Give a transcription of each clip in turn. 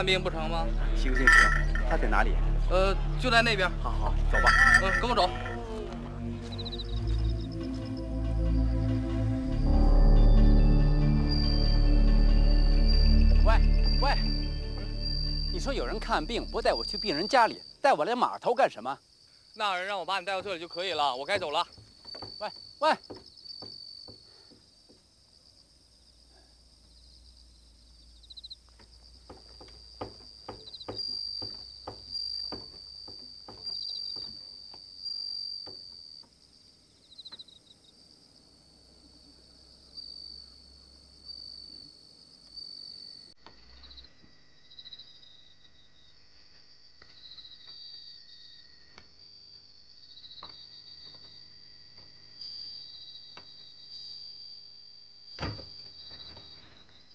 看病不成吗？行行行他在哪里？呃就在那边。好好走吧。嗯跟我走。喂喂。你说有人看病不带我去病人家里带我来码头干什么？那人让我把你带到这里就可以了我该走了。喂喂。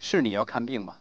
是你要看病吗？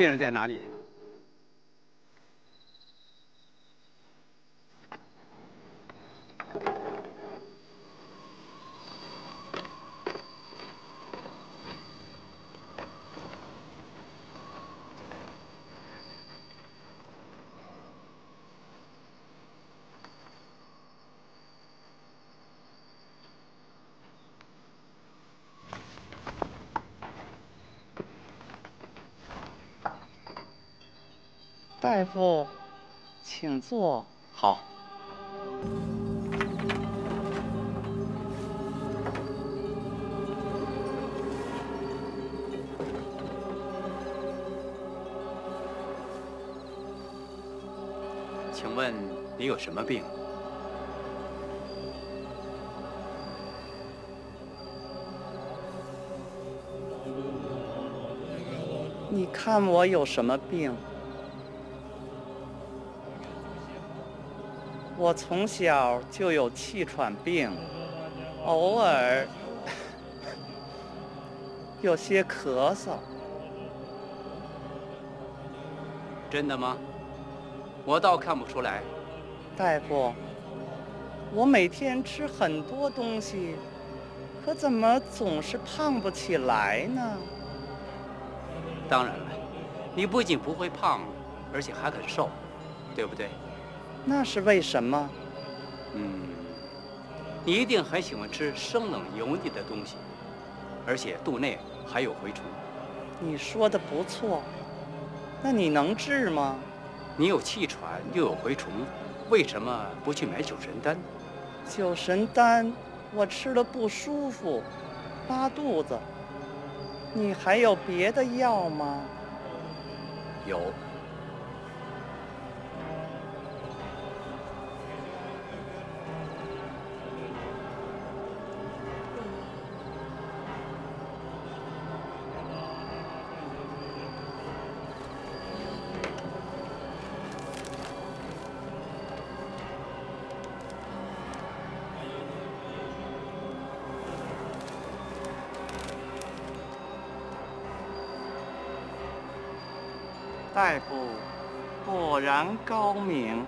病人在哪里？大夫，请坐。好。请问你有什么病？你看我有什么病？我从小就有气喘病，偶尔 有些咳嗽。真的吗？我倒看不出来。大夫，我每天吃很多东西，可怎么总是胖不起来呢？当然了，你不仅不会胖，而且还很瘦，对不对？那是为什么？嗯，你一定很喜欢吃生冷油腻的东西，而且肚内还有蛔虫。你说的不错，那你能治吗？你有气喘又有蛔虫，为什么不去买酒神丹？酒神丹我吃了不舒服，拉肚子。你还有别的药吗？有。高明。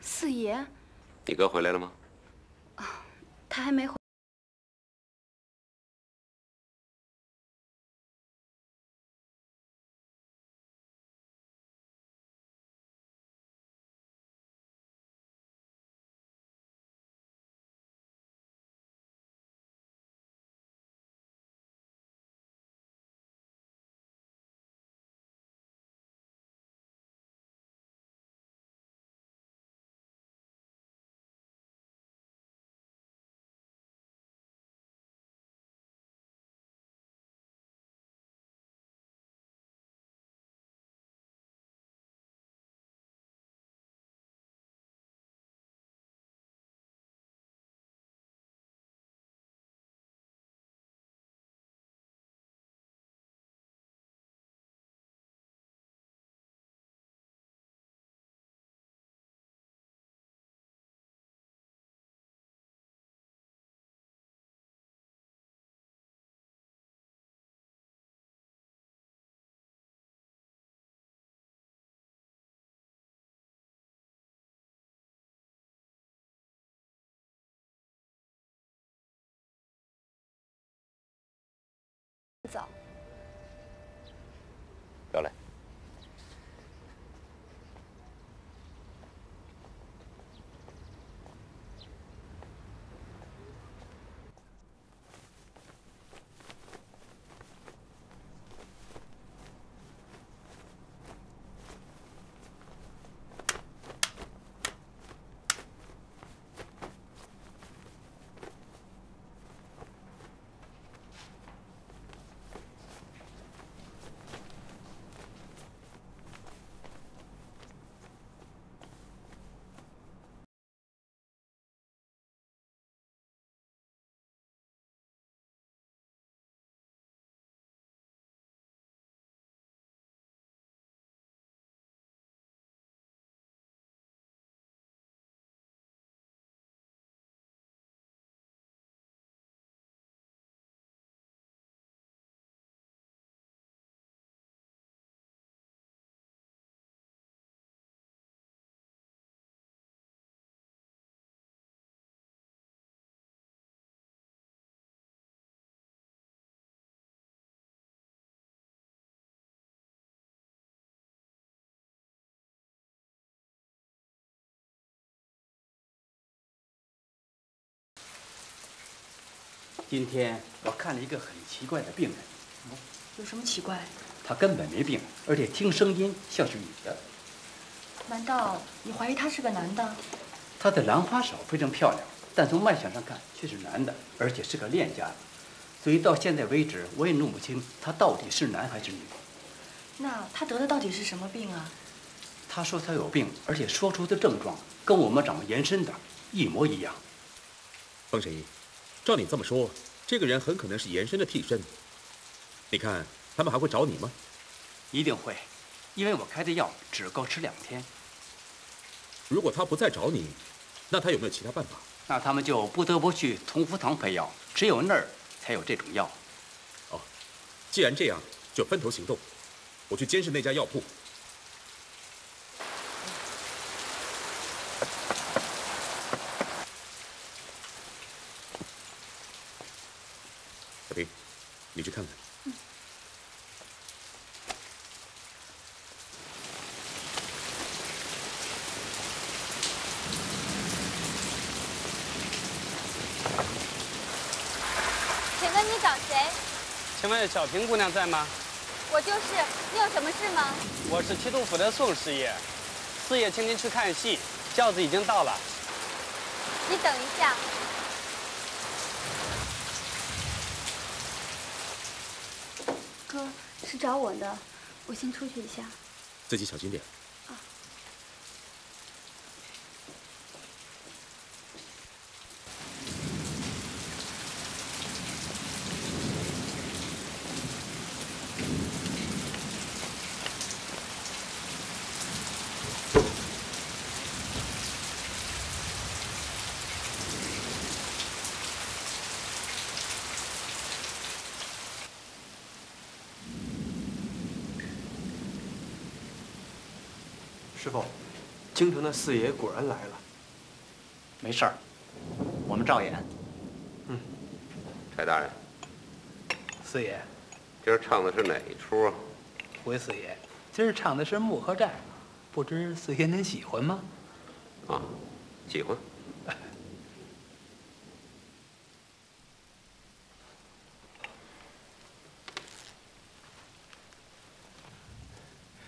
四爷，你哥回来了吗？今天我看了一个很奇怪的病人，有什么奇怪？他根本没病，而且听声音像是女的。难道你怀疑他是个男的？他的兰花手非常漂亮，但从脉象上看却是男的，而且是个恋家子。所以到现在为止，我也弄不清他到底是男还是女。那他得的到底是什么病啊？他说他有病，而且说出的症状跟我们长延伸的一模一样。方神医，照你这么说，这个人很可能是延伸的替身。你看他们还会找你吗？一定会，因为我开的药只够吃两天。如果他不再找你，那他有没有其他办法？那他们就不得不去同福堂配药，只有那儿才有这种药。哦，既然这样，就分头行动。我去监视那家药铺。你去看看。请问你找谁？请问小平姑娘在吗？我就是。你有什么事吗？我是七渡府的宋师爷，四爷请您去看戏，轿子已经到了。你等一下。哥是找我的，我先出去一下。自己小心点。师傅，京城的四爷果然来了。没事儿，我们照演。嗯柴大人，四爷，今儿唱的是哪一出啊？回四爷，今儿唱的是《木河寨》，不知四爷您喜欢吗？啊，喜欢。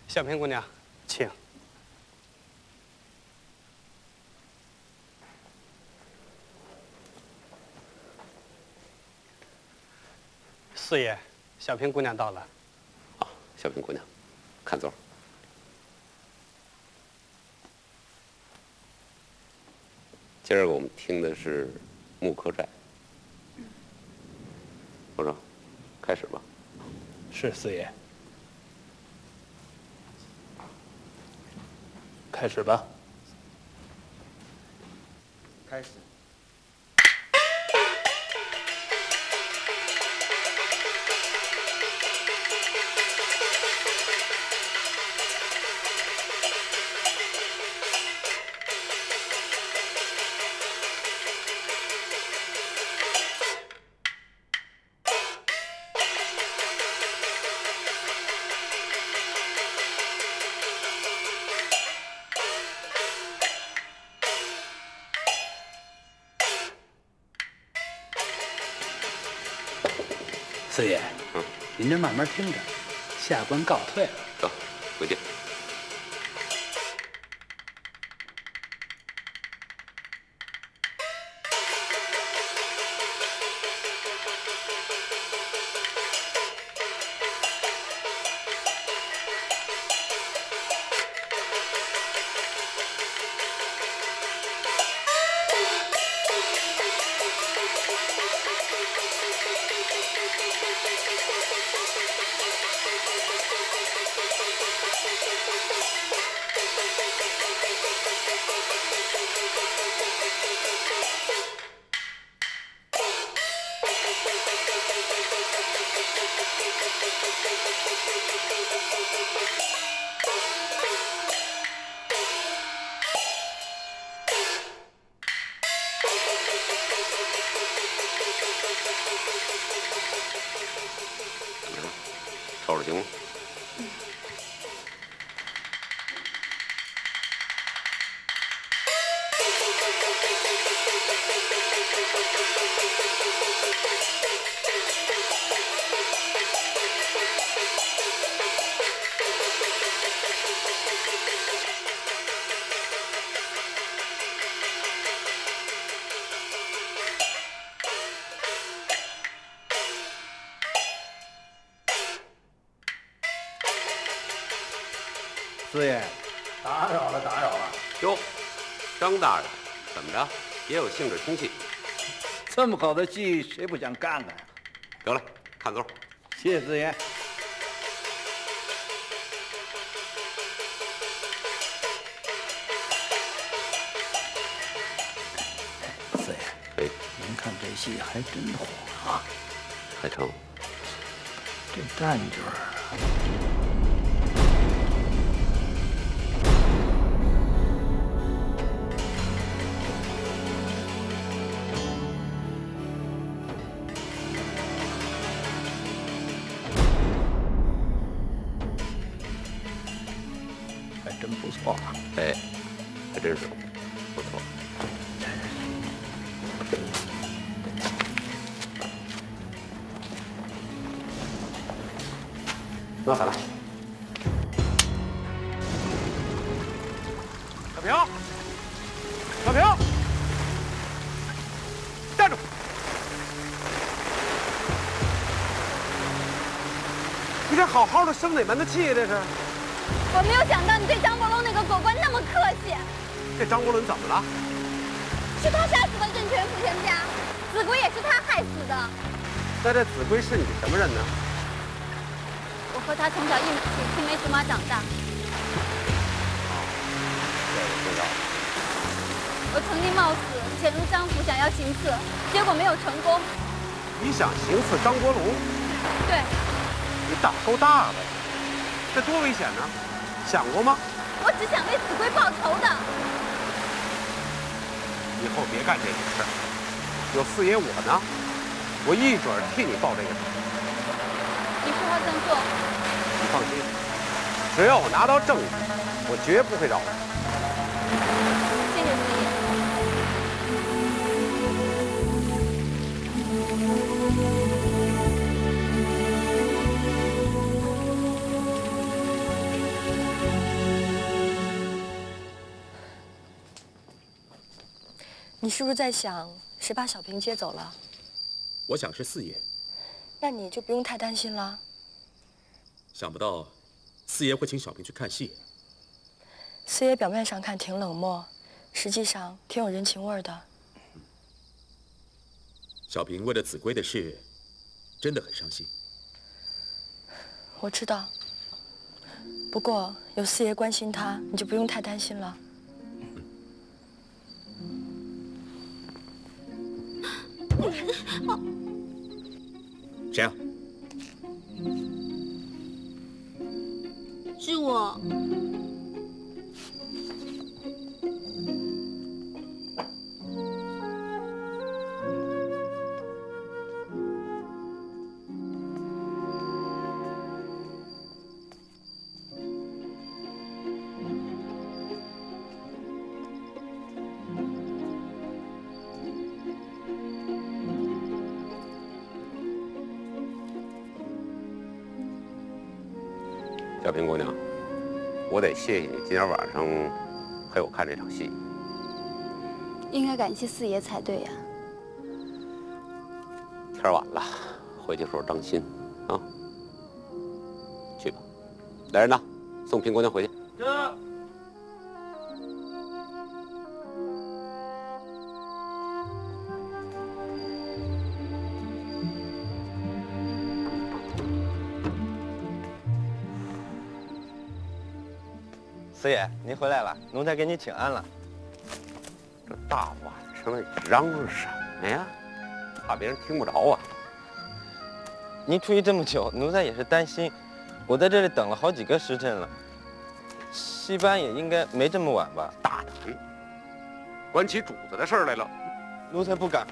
小平姑娘，四爷，小平姑娘到了。好，小平姑娘，看座。今儿个我们听的是《木柯寨》。我说，开始吧。是四爷。开始吧。开始。您这慢慢听着，下官告退了。走，回见。四爷，打扰了，打扰了。哟，张大人，怎么着，也有兴致听戏？这么好的戏，谁不想看看？得了，看座。谢谢四爷。四爷，哎，您看这戏还真火啊！还成。这旦角儿。好好的生哪门子气呀？这是？我没有想到你对张伯龙那个狗官那么客气，这张国伦怎么了？是他杀死了郑权福全家，子规也是他害死的。那这子规是你什么人呢？我和他从小一起青梅竹马长大，这我知道。我曾经冒死潜入张府想要行刺，结果没有成功。你想行刺张国龙？胆够大的，这多危险呢！想过吗？我只想为子规报仇的。以后别干这种事儿。有四爷我呢，我一准儿替你报这个仇。你说话算数。你放心，只要我拿到证据，我绝不会饶你。你是不是在想谁把小平接走了？我想是四爷，那你就不用太担心了。想不到四爷会请小平去看戏。四爷表面上看挺冷漠，实际上挺有人情味儿的。小平为了子规的事，真的很伤心。我知道，不过有四爷关心他，你就不用太担心了。谁啊？是我。小平姑娘，我得谢谢你今天晚上陪我看这场戏。应该感谢四爷才对呀、天晚了，回去时候当心啊。去吧，来人呐，送平姑娘回去。您回来了，奴才给你请安了。这大晚上的嚷嚷什么呀？怕别人听不着啊？您出去这么久，奴才也是担心。我在这里等了好几个时辰了，戏班也应该没这么晚吧？大胆，管起主子的事儿来了。奴才不敢。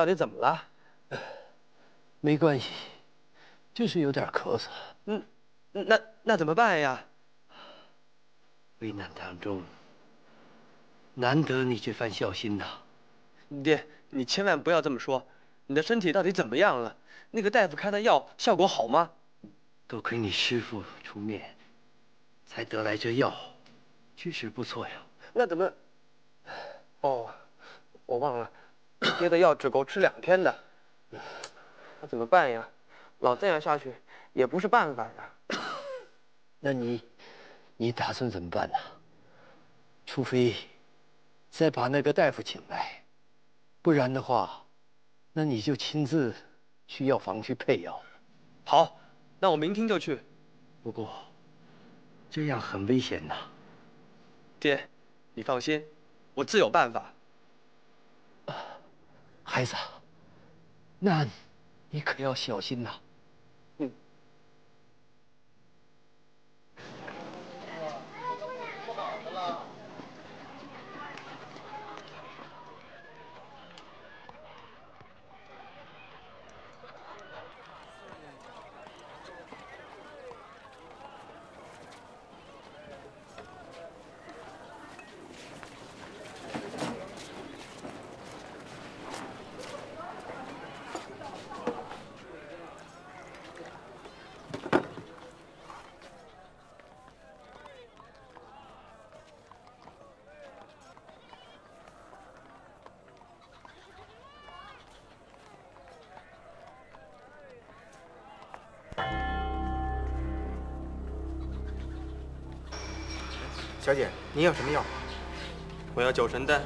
到底怎么了？没关系，就是有点咳嗽。嗯，那那怎么办呀？危难当中，难得你这番孝心呐。爹，你千万不要这么说。你的身体到底怎么样了？那个大夫开的药效果好吗？多亏你师傅出面，才得来这药，确实不错呀。那怎么？哦，我忘了，爹的药只够吃两天的。那怎么办呀？老这样下去也不是办法呀。那你，你打算怎么办呢？除非再把那个大夫请来，不然的话，那你就亲自去药房去配药。好，那我明天就去。不过，这样很危险呐。爹，你放心，我自有办法。孩子，那你可要小心呐。小姐，您要什么药？我要九神丹。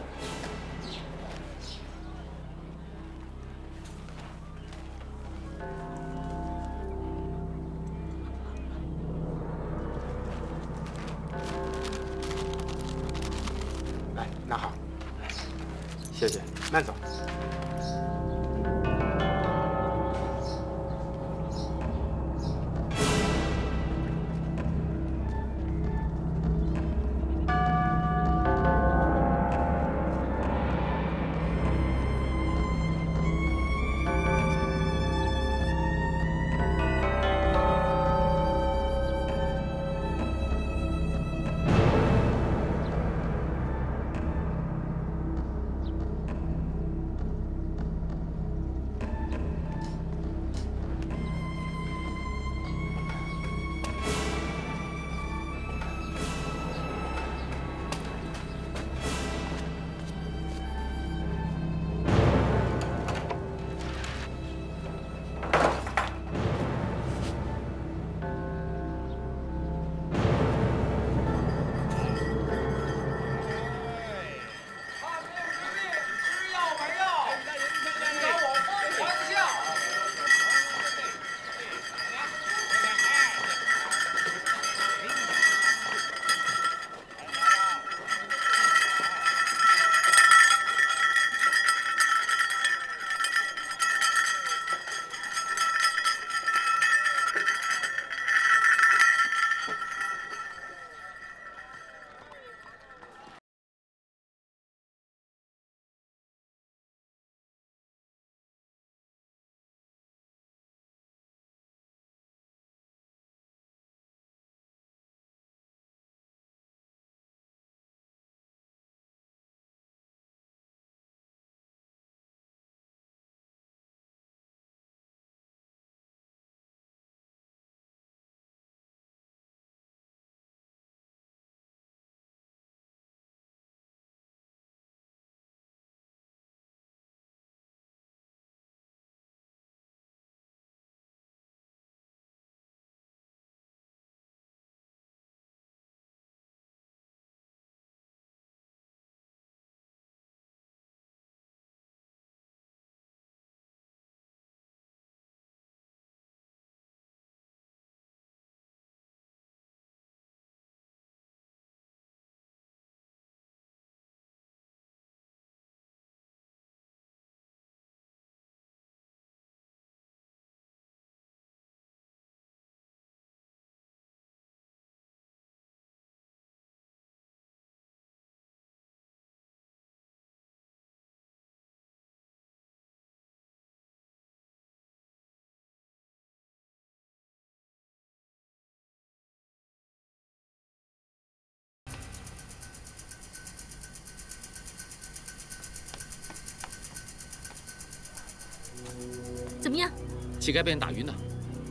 怎么样？乞丐被人打晕了，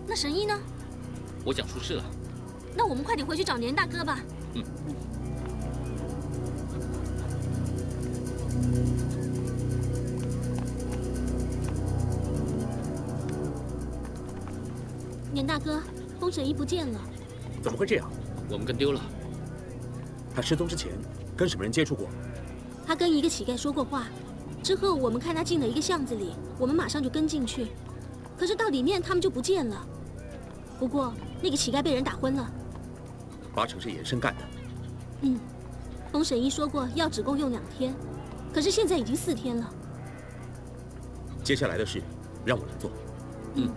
那神医呢？我讲出事了。那我们快点回去找年大哥吧。嗯。年大哥，风神医不见了。怎么会这样？我们跟丢了。他失踪之前跟什么人接触过？他跟一个乞丐说过话，之后我们看他进了一个巷子里，我们马上就跟进去。可是到里面他们就不见了。不过那个乞丐被人打昏了。八成是严生干的。嗯，冯神医说过药只够用两天，可是现在已经四天了。接下来的事让我来做。嗯。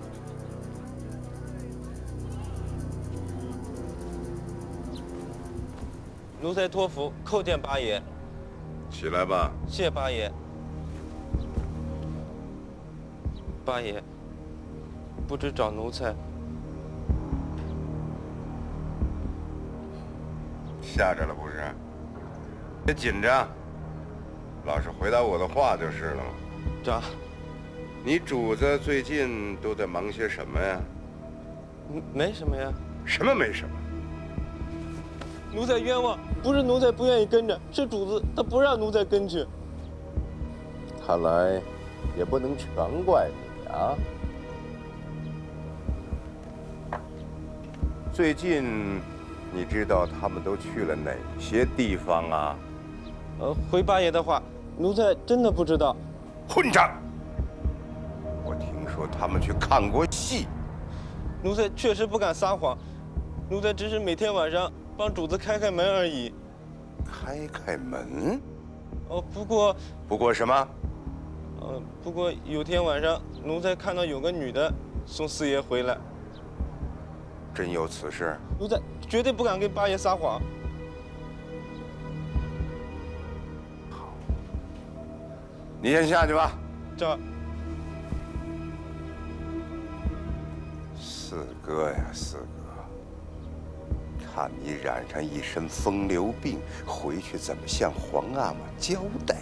奴才托福叩见八爷。起来吧。谢八爷。八爷，不知找奴才。吓着了不是？别紧张，老实回答我的话就是了嘛。找。你主子最近都在忙些什么呀？没什么呀。什么没什么？奴才冤枉，不是奴才不愿意跟着，是主子他不让奴才跟去。看来也不能全怪你啊。最近你知道他们都去了哪些地方啊？呃，回八爷的话，奴才真的不知道。混账！我听说他们去看过戏。奴才确实不敢撒谎，奴才只是每天晚上。帮主子开开门而已。开开门？哦，不过……不过什么？呃，不过有天晚上，奴才看到有个女的送四爷回来。真有此事？奴才绝对不敢跟八爷撒谎。好，你先下去吧。这。四哥呀，四哥。看你染上一身风流病，回去怎么向皇阿玛交代？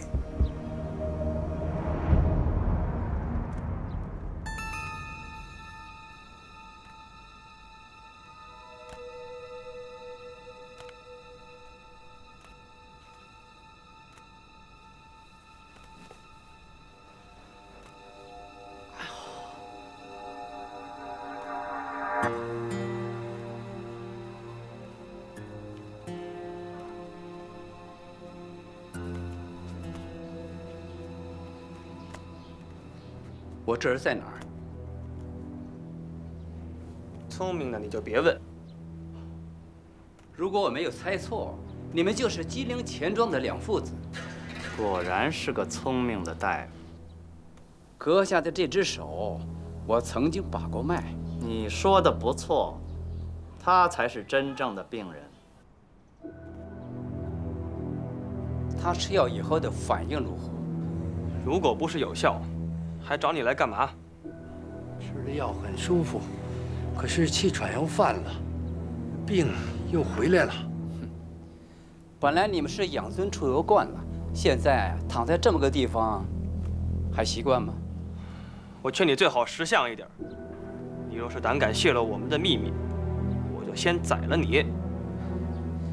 我这人在哪儿？聪明的你就别问。如果我没有猜错，你们就是金陵钱庄的两父子。果然是个聪明的大夫。阁下的这只手，我曾经把过脉。你说的不错，他才是真正的病人。他吃药以后的反应如何？如果不是有效。还找你来干嘛？吃了药很舒服，可是气喘又犯了，病又回来了。本来你们是养尊处优惯了，现在躺在这么个地方，还习惯吗？我劝你最好识相一点。你若是胆敢泄露我们的秘密，我就先宰了你。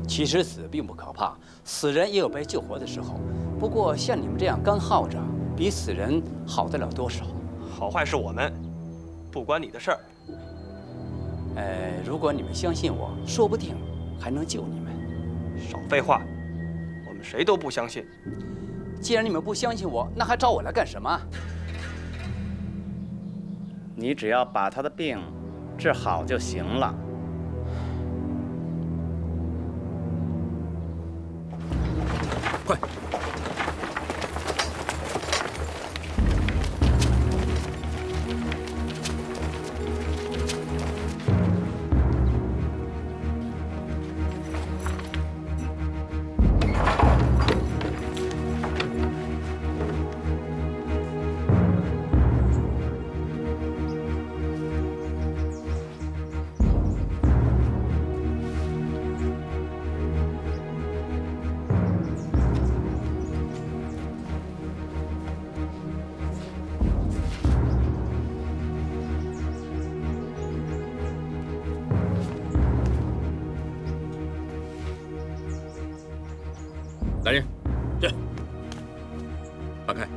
其实死并不可怕，死人也有被救活的时候。不过像你们这样干耗着。比死人好得了多少？好坏是我们，不关你的事儿。呃，如果你们相信我，说不定还能救你们。少废话，我们谁都不相信。既然你们不相信我，那还找我来干什么？你只要把他的病治好就行了。放开，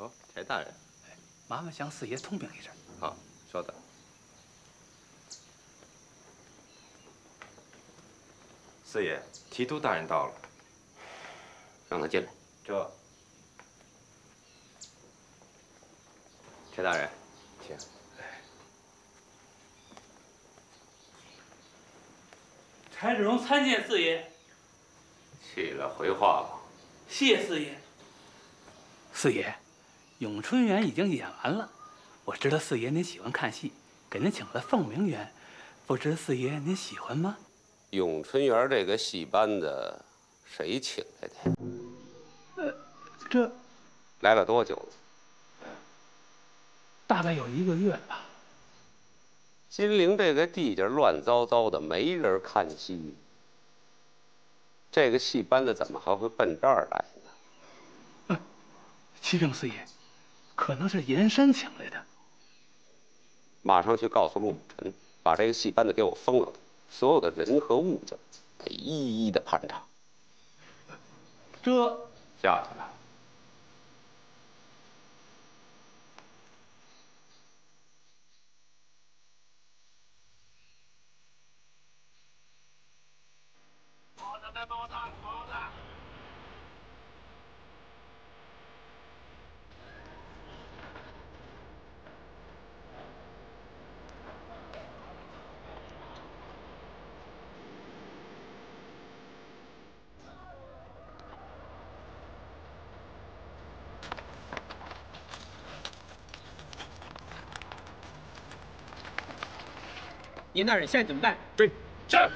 哦，柴大人，麻烦向四爷通禀一声。好，稍等。四爷，提督大人到了，让他进来。这，柴大人，请。柴志荣参见四爷。起来回话吧。谢四爷。四爷，《咏春园》已经演完了。我知道四爷您喜欢看戏，给您请了凤鸣园，不知四爷您喜欢吗？咏春园这个戏班子，谁请来的？呃，这来了多久了？大概有一个月吧。金陵这个地界乱糟糟的，没人看戏。这个戏班子怎么还会奔这儿来呢？启禀四爷，可能是严山请来的。马上去告诉陆晨，把这个戏班子给我封了，所有的人和物件得一一的盘查。这下去了。严大人，现在怎么办？追！上！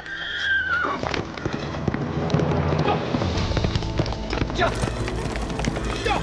驾！驾！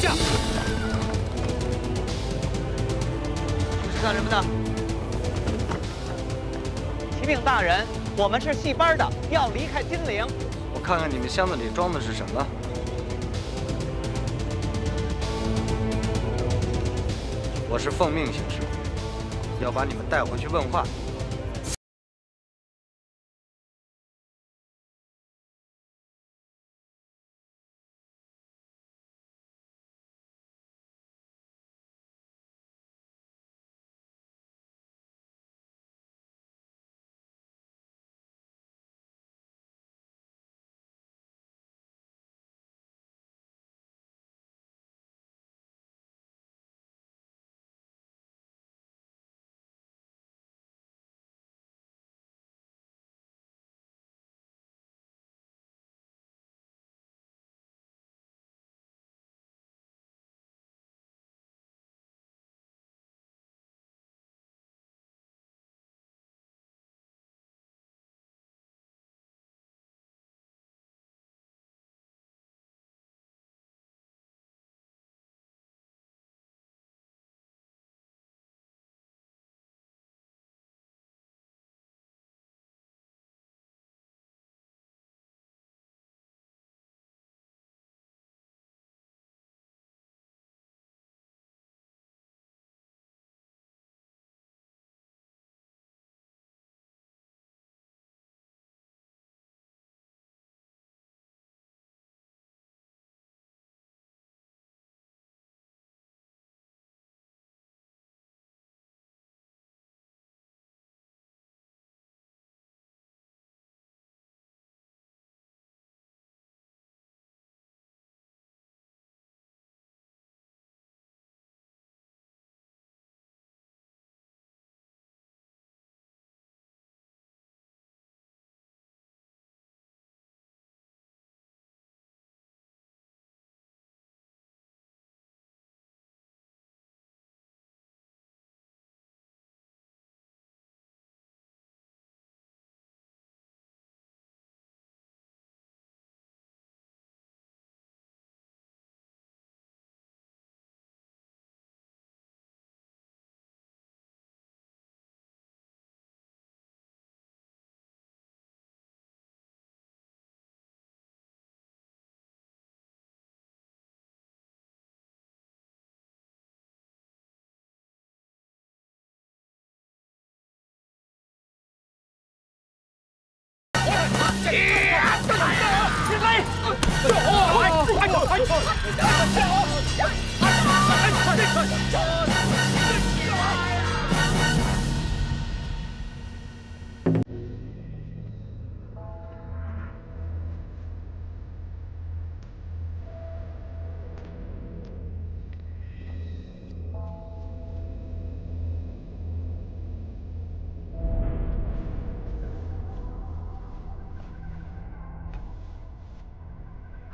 驾你是干什么的？启禀大人，我们是戏班的，要离开金陵。我看看你们箱子里装的是什么。我是奉命行事，要把你们带回去问话。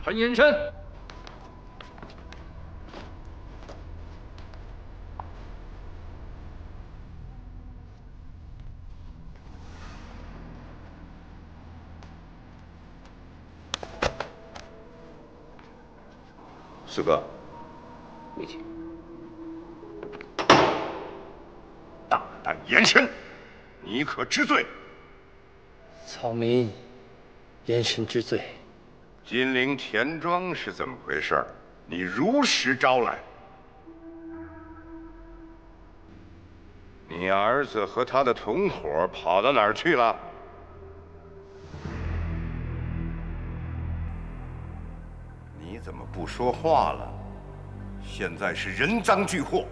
陈延生，四哥，你请。大胆延伸，你可知罪？草民延伸知罪。金陵田庄是怎么回事？你如实招来。你儿子和他的同伙跑到哪儿去了？你怎么不说话了？现在是人赃俱获，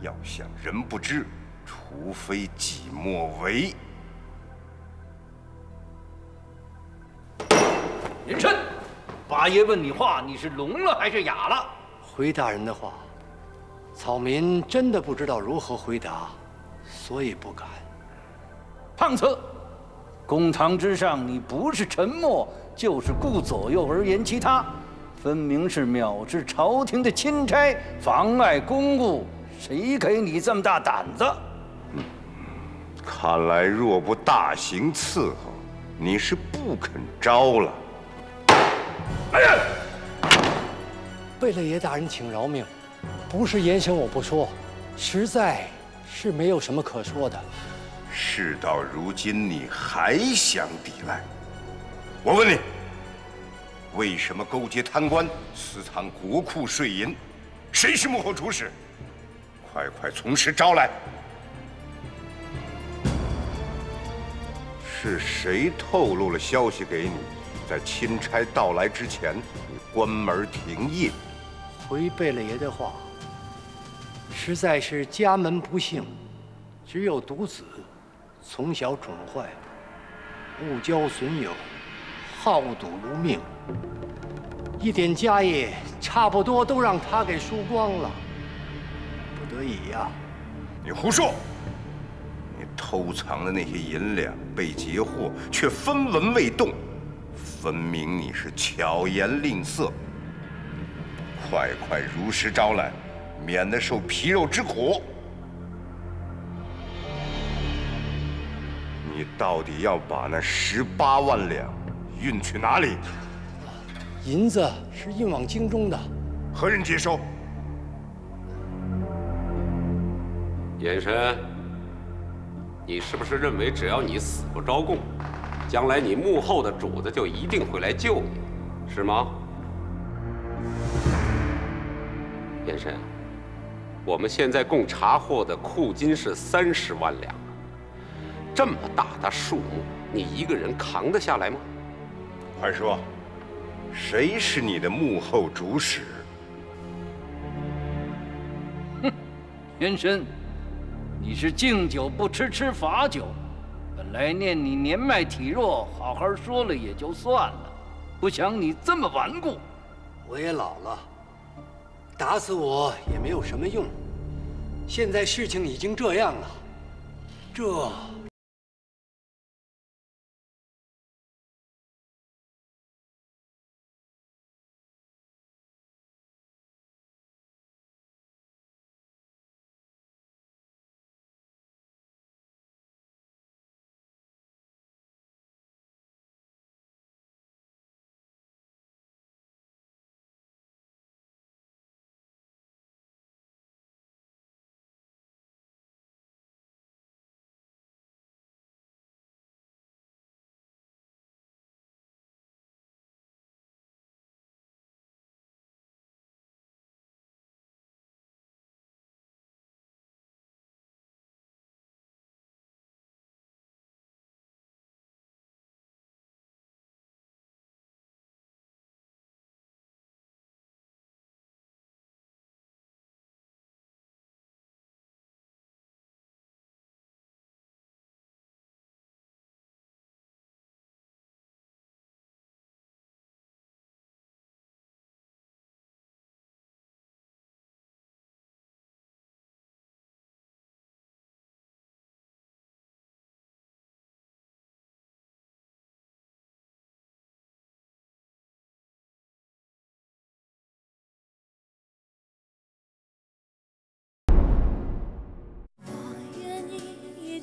要想人不知，除非己莫为。延琛，八爷问你话，你是聋了还是哑了？回大人的话，草民真的不知道如何回答，所以不敢。胖子，公堂之上，你不是沉默，就是顾左右而言其他，分明是藐视朝廷的钦差，妨碍公务。谁给你这么大胆子？看来若不大刑伺候，你是不肯招了。来人！贝勒爷大人，请饶命，不是严刑我不说，实在是没有什么可说的。事到如今，你还想抵赖？我问你，为什么勾结贪官，私藏国库税银？谁是幕后主使？快快从实招来！是谁透露了消息给你？在钦差到来之前，你关门停业。回贝勒爷的话，实在是家门不幸，只有独子，从小宠坏，误交损友，好赌如命，一点家业差不多都让他给输光了。不得已呀！你胡说！你偷藏的那些银两被截获，却分文未动。分明你是巧言令色，快快如实招来，免得受皮肉之苦。你到底要把那十八万两运去哪里？银子是运往京中的，何人接收？延伸，你是不是认为只要你死不招供？将来你幕后的主子就一定会来救你，是吗？延伸，我们现在共查获的库金是三十万两，这么大的数目，你一个人扛得下来吗？快说，谁是你的幕后主使？哼，延伸，你是敬酒不吃吃罚酒。本来念你年迈体弱，好好说了也就算了，不想你这么顽固。我也老了，打死我也没有什么用。现在事情已经这样了，这。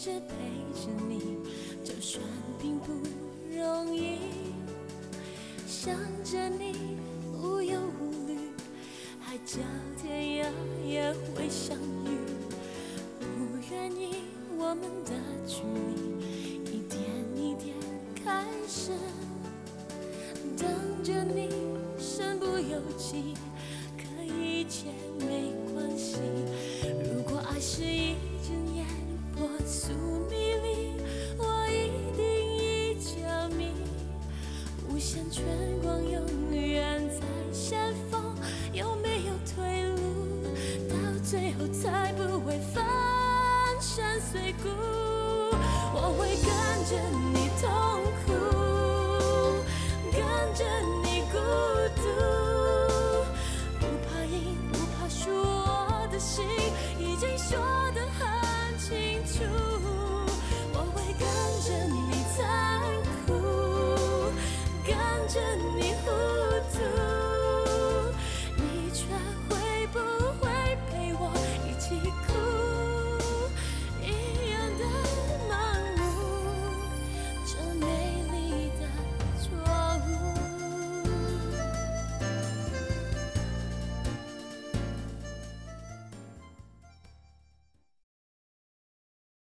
直陪着你，就算并不容易。想着你无忧无虑，海角天涯也会相遇。不愿意我们的距离一点一点开始，等着你身不由己，跟